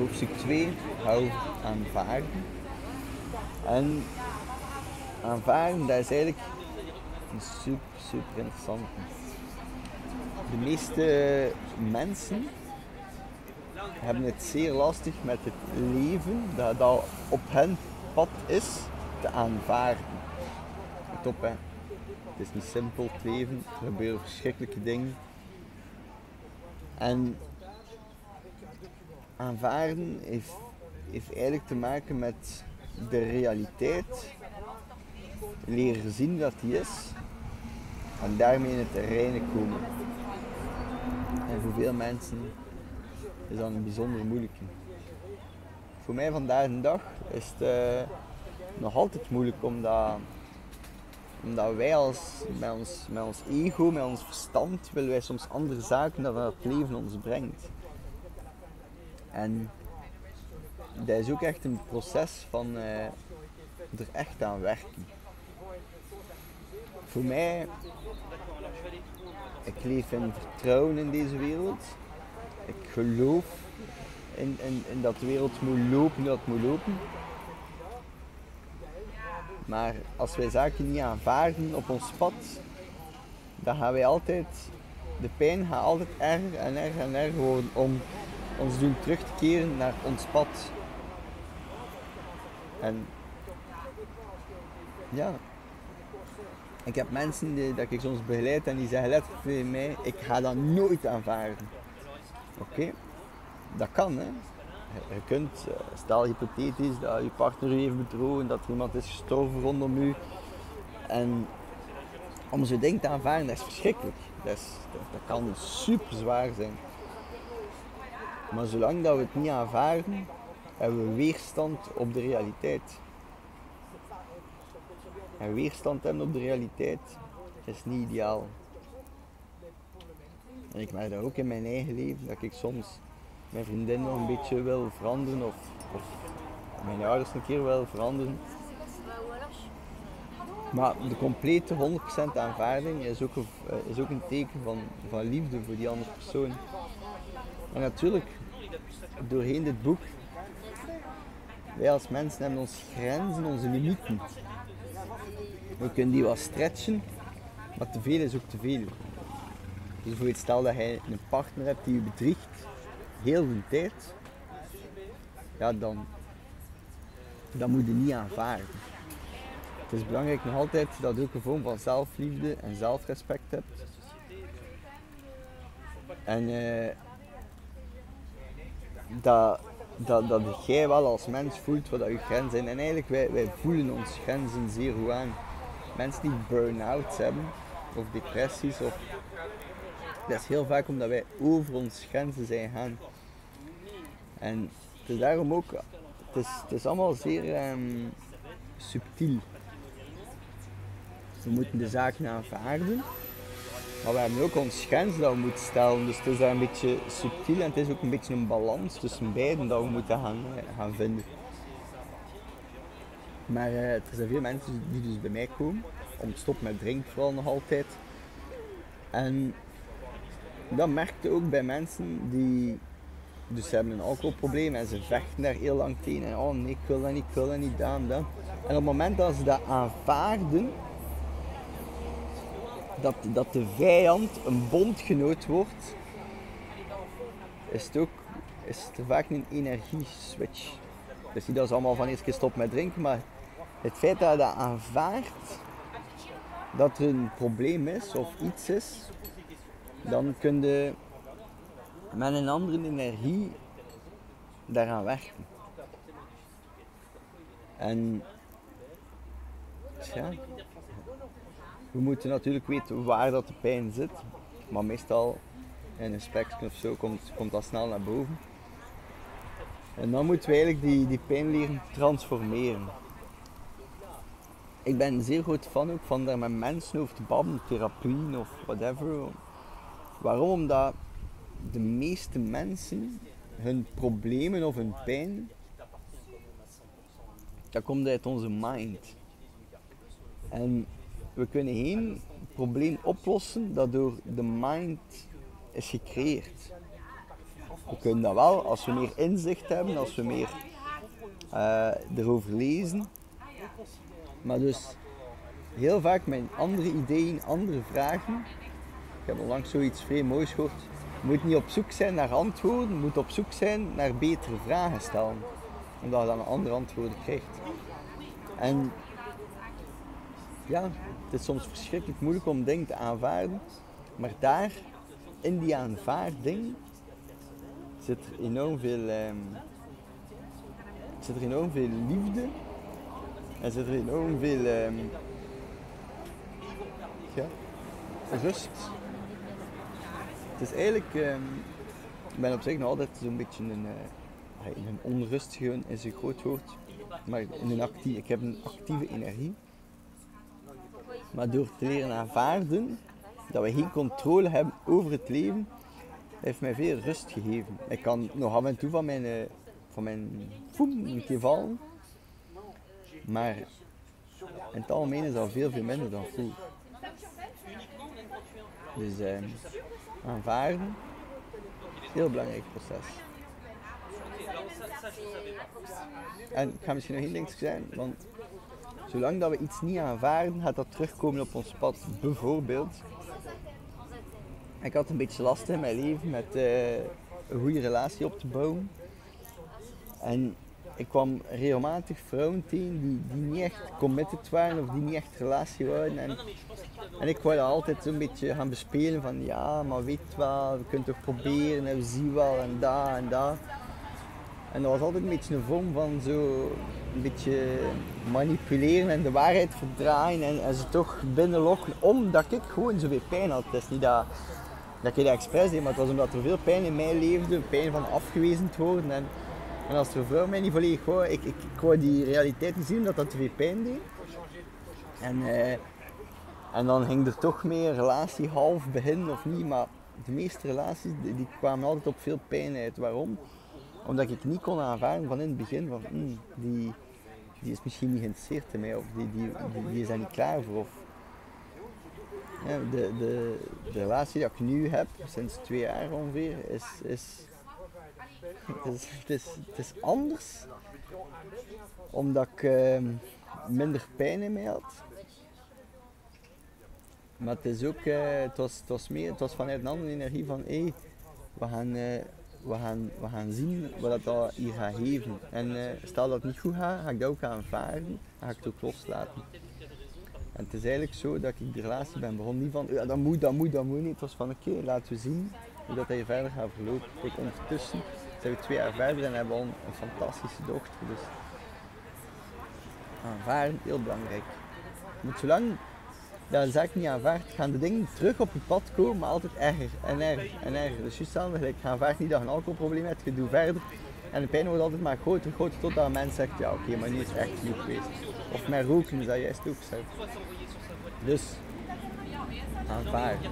hoofdstuk 2 hou aanvaarden. En aanvaarden, dat is eigenlijk een super, super interessant. De meeste mensen hebben het zeer lastig met het leven dat, dat op hen pad is te aanvaarden. Top hè. Het is niet simpel het leven, er gebeuren verschrikkelijke dingen. En aanvaarden heeft, eigenlijk te maken met de realiteit leren zien dat die is en daarmee in het reine komen. En voor veel mensen is dat een bijzonder moeilijke. Voor mij vandaag de dag is het uh, nog altijd moeilijk omdat, omdat wij als, met, ons, ego, met ons verstand, willen wij soms andere zaken dan het leven ons brengt. En dat is ook echt een proces van uh, er echt aan werken. Voor mij, ik leef in vertrouwen in deze wereld. Ik geloof in, in, in dat de wereld moet lopen, dat moet lopen. Maar als wij zaken niet aanvaarden op ons pad, dan gaan wij altijd, de pijn gaat altijd erger en erger en erger worden om ons doen terug te keren naar ons pad. En ja, ik heb mensen die, dat ik soms begeleid en die zeggen letterlijk tegen mij, ik ga dat nooit aanvaarden. Oké, dat kan hè. Je kunt, eh, stel hypothetisch dat je partner u heeft bedrogen, dat er iemand is gestorven rondom u. En om zo'n ding te aanvaarden, dat is verschrikkelijk. Dat, dat, kan super zwaar zijn. Maar zolang dat we het niet aanvaarden, hebben we weerstand op de realiteit. En weerstand hebben op de realiteit is niet ideaal. En ik merk dat ook in mijn eigen leven, dat ik soms mijn vriendin nog een beetje wil veranderen of, mijn ouders een keer wil veranderen. Maar de complete 100% aanvaarding is ook, een, is ook een teken van, van liefde voor die andere persoon. En natuurlijk, doorheen dit boek, wij als mensen hebben onze grenzen, onze limieten. We kunnen die wel stretchen, maar te veel is ook te veel. Dus bijvoorbeeld stel dat je een partner hebt die je bedriegt, heel de tijd, ja, dan, dan moet je niet aanvaarden. Het is belangrijk nog altijd dat je ook een vorm van zelfliefde en zelfrespect hebt. En uh, dat, dat, dat jij wel als mens voelt wat je grenzen zijn. En eigenlijk, wij, wij voelen onze grenzen zeer goed aan. Mensen die burn-outs hebben, of depressies, of... dat is heel vaak omdat wij over onze grenzen zijn gaan. En daarom ook, het is, het is allemaal zeer um, subtiel. We moeten de zaken aanvaarden, maar we hebben ook ons grens dat we moeten stellen. Dus het is daar een beetje subtiel en het is ook een beetje een balans tussen beiden dat we moeten gaan, eh, gaan vinden. Maar uh, er zijn veel mensen die dus bij mij komen om te stoppen met drinken vooral nog altijd. En dat merkte ook bij mensen die dus ze hebben een alcoholprobleem en ze vechten daar heel lang tegen. En oh nee, ik wil dat niet, ik wil dat niet, dat en dat. En op het moment dat ze dat aanvaarden, dat, dat de vijand een bondgenoot wordt, is het ook is het vaak een energieswitch. Dus niet dat ze allemaal van eerst stoppen met drinken, maar het feit dat je dat aanvaardt, dat er een probleem is of iets is, dan kun je met een andere energie daaraan werken. En ja, we moeten natuurlijk weten waar dat de pijn zit, maar meestal in een spekje of zo komt, komt dat snel naar boven. En dan moeten we eigenlijk die, die pijn leren transformeren. Ik ben een zeer groot fan ook van daar met mensen over te babbelen, therapie of whatever. Waarom? Omdat de meeste mensen hun problemen of hun pijn, dat komt uit onze mind. En we kunnen geen probleem oplossen dat door de mind is gecreëerd. We kunnen dat wel als we meer inzicht hebben, als we meer uh, erover lezen. Maar dus heel vaak mijn andere ideeën, andere vragen. Ik heb onlangs zoiets vrij moois gehoord. Je moet niet op zoek zijn naar antwoorden, je moet op zoek zijn naar betere vragen stellen. Omdat je dan andere antwoorden krijgt. En ja, het is soms verschrikkelijk moeilijk om dingen te aanvaarden. Maar daar, in die aanvaarding, zit er enorm veel, um, zit er enorm veel liefde. En zit er enorm veel ja, rust. Het is eigenlijk, um, ik ben op zich nog altijd zo'n beetje een, uh, een onrustige is een groot woord. Maar een actieve, ik heb een actieve energie. Maar door te leren aanvaarden dat we geen controle hebben over het leven, heeft mij veel rust gegeven. Ik kan nog af en toe van mijn, uh, van mijn voem een keer vallen. Maar in het algemeen is dat veel, veel minder dan vroeger. Dus uh, aanvaarden heel belangrijk proces. En ik ga misschien nog één ding zeggen, want zolang dat we iets niet aanvaarden, gaat dat terugkomen op ons pad. Bijvoorbeeld, ik had een beetje last in mijn leven met uh, een goede relatie op te bouwen. En ik kwam regelmatig vrouwen tegen die, die niet echt committed waren of die niet echt relatie waren. En, en ik wilde altijd zo'n beetje gaan bespelen van ja, maar weet wel, we kunnen toch proberen en we zien wel en daar en daar. En dat was altijd een beetje een vorm van zo een beetje manipuleren en de waarheid verdraaien en, ze toch binnenlokken omdat ik gewoon zoveel pijn had. Het is niet dat, dat ik dat expres deed, maar het was omdat er veel pijn in mij leefde, pijn van afgewezen te worden. En, en als de vrouw mij niet volledig wou, ik, ik, ik wou die realiteit niet zien omdat dat te veel pijn deed. En, uh, en dan ging er toch meer relatie half beginnen of niet, maar de meeste relaties die, die kwamen altijd op veel pijn uit. Waarom? Omdat ik niet kon aanvaarden van in het begin van mm, die, die is misschien niet geïnteresseerd in mij of die, die, die, is daar niet klaar voor. Of, de, de, de relatie die ik nu heb, sinds twee jaar ongeveer, is, is, is, het is, het anders. Omdat ik uh, minder pijn in mij had. Maar het is ook, uh, het, was, het, was meer, het was vanuit een andere energie van hé, hey, we gaan uh, we gaan, we gaan zien wat dat hier gaat geven. En uh, stel dat het niet goed gaat, ga ik dat ook aanvaarden en ga ik het ook loslaten. En het is eigenlijk zo dat ik de relatie ben begonnen niet van ja, dat moet, dat moet, dat moet niet. Het was van oké, laten we zien hoe dat hij verder gaat verlopen. Kijk, ondertussen zijn we twee jaar verder en hebben al een, fantastische dochter. Dus aanvaarden, heel belangrijk. moet zolang dat de zaak niet aanvaardt, gaan de dingen terug op je pad komen, maar altijd erger en erger en erger. Dus juist hetzelfde, ik aanvaard niet dat je een alcoholprobleem hebt, je doet verder. En de pijn wordt altijd maar groter, groter, totdat een mens zegt, ja oké, maar nu is het echt genoeg geweest. Of met roken is dat juist ook zo. Dus, aanvaarden.